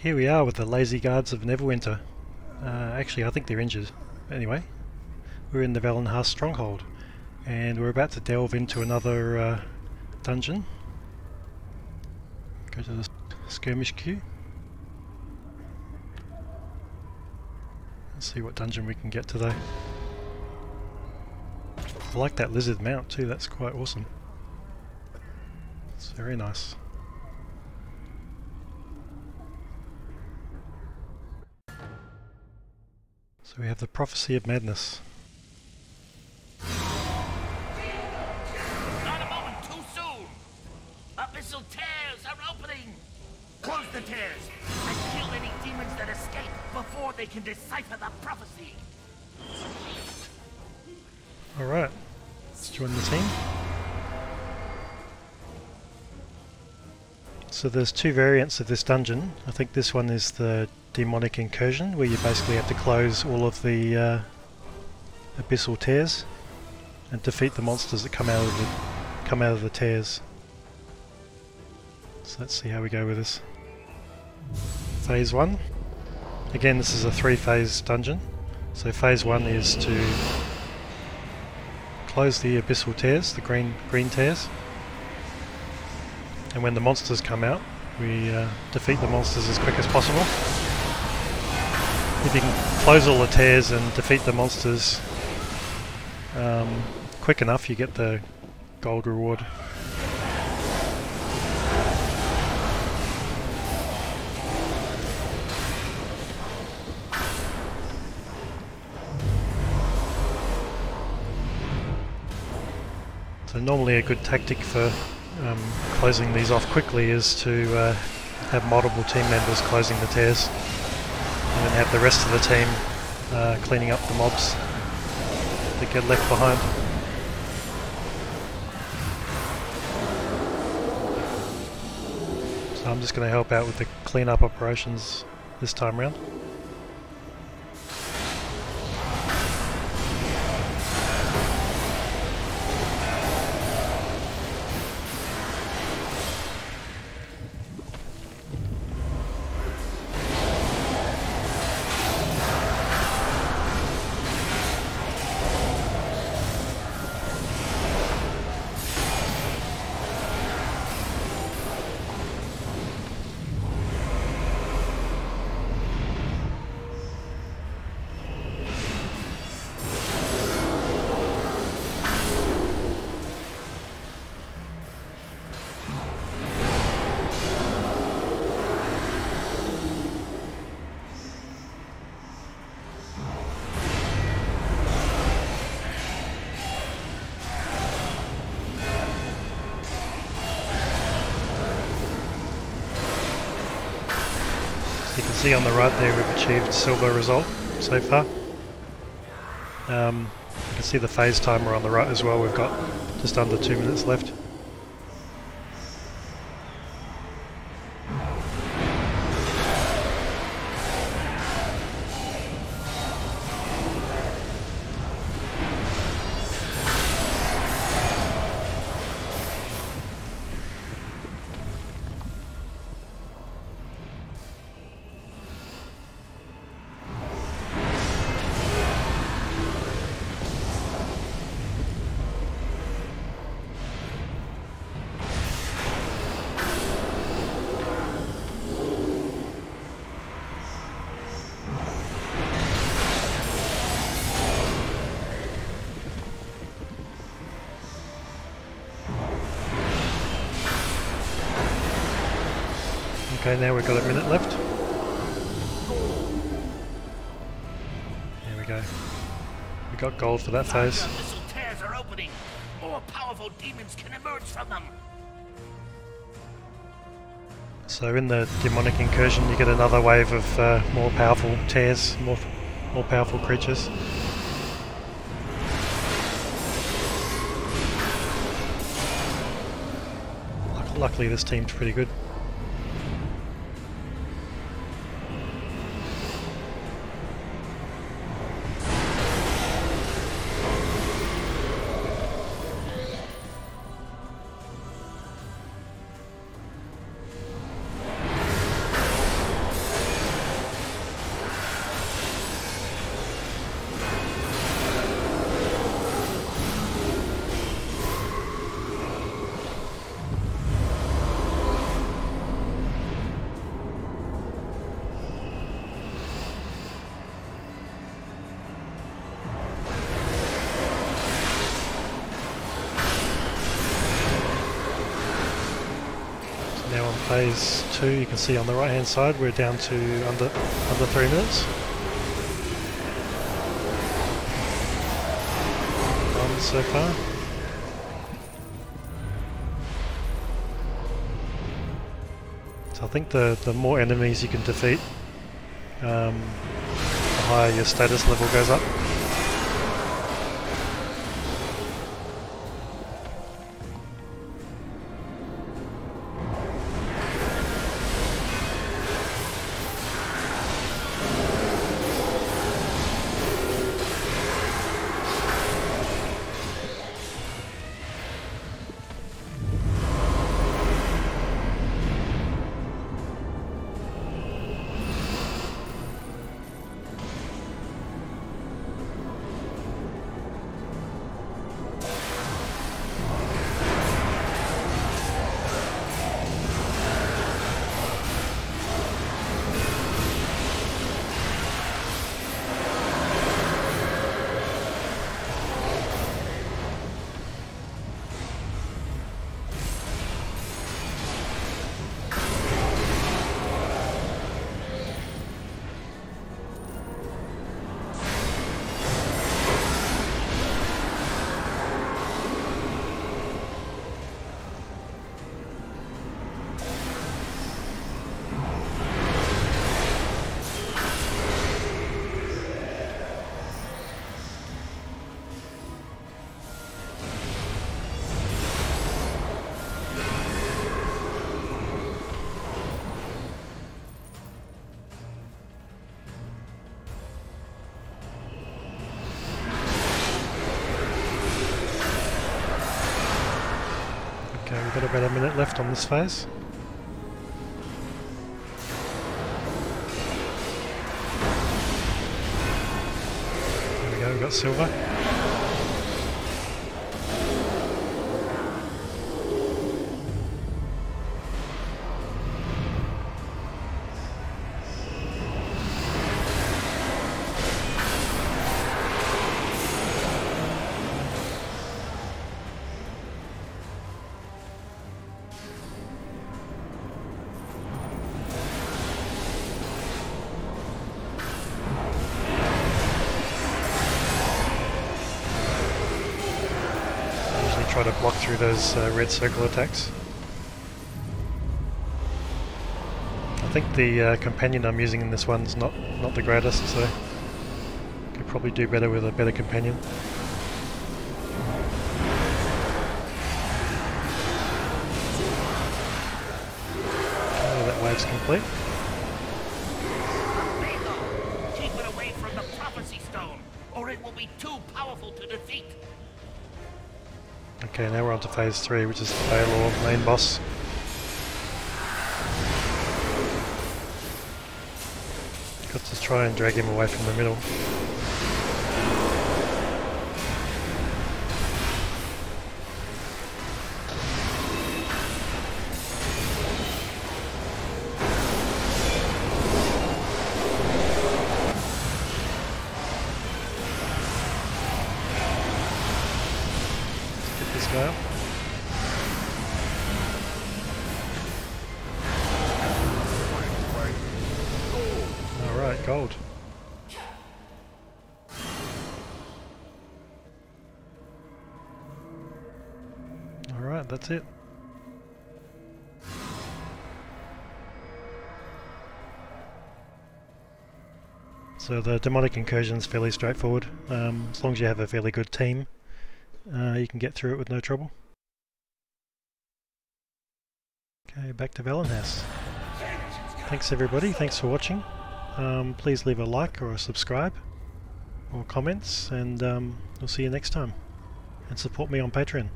Here we are with the lazy guards of Neverwinter. Uh, actually, I think they're injured. Anyway, we're in the Valenhas stronghold, and we're about to delve into another uh, dungeon. Go to the skirmish queue. Let's see what dungeon we can get today. I like that lizard mount too, that's quite awesome. It's very nice. So we have the Prophecy of Madness. Not a moment too soon! Abyssal tears are opening! Close the tears and kill any demons that escape before they can decipher the prophecy! Alright, let's join the team. So there's two variants of this dungeon. I think this one is the demonic incursion, where you basically have to close all of the uh, abyssal tears and defeat the monsters that come out of the come out of the tears. So let's see how we go with this. Phase one. Again, this is a three-phase dungeon. So phase one is to close the abyssal tears, the green green tears. And when the monsters come out, we uh, defeat the monsters as quick as possible. If you can close all the tears and defeat the monsters um, quick enough, you get the gold reward. So normally a good tactic for um, closing these off quickly is to uh, have multiple team members closing the tears and then have the rest of the team uh, cleaning up the mobs that get left behind. So I'm just going to help out with the cleanup operations this time round. See on the right there we've achieved silver result so far. Um, you can see the phase timer on the right as well, we've got just under two minutes left. Okay, now we've got a minute left. There we go. We got gold for that phase. Tears are opening! More powerful demons can emerge from them! So in the demonic incursion you get another wave of uh, more powerful tears, more more powerful creatures. Luckily this team's pretty good. Phase two. You can see on the right hand side we're down to under under three minutes. One so far. So I think the the more enemies you can defeat, um, the higher your status level goes up. Got about a minute left on this phase. There we go, we've got silver. Try to block through those uh, red circle attacks. I think the uh, companion I'm using in this one's not not the greatest, so could probably do better with a better companion. Okay, that wave's complete. Keep it away from the prophecy stone, or it will be too powerful to defeat. Okay, now we're on to phase three, which is the Balor main boss. Got to try and drag him away from the middle. Alright, gold. Alright, that's it. So the demonic incursion is fairly straightforward. Um, as long as you have a fairly good team, uh, you can get through it with no trouble. Okay, back to Valenhouse. Thanks everybody, thanks for watching. Um, please leave a like or a subscribe or comments and um, we'll see you next time. And support me on Patreon.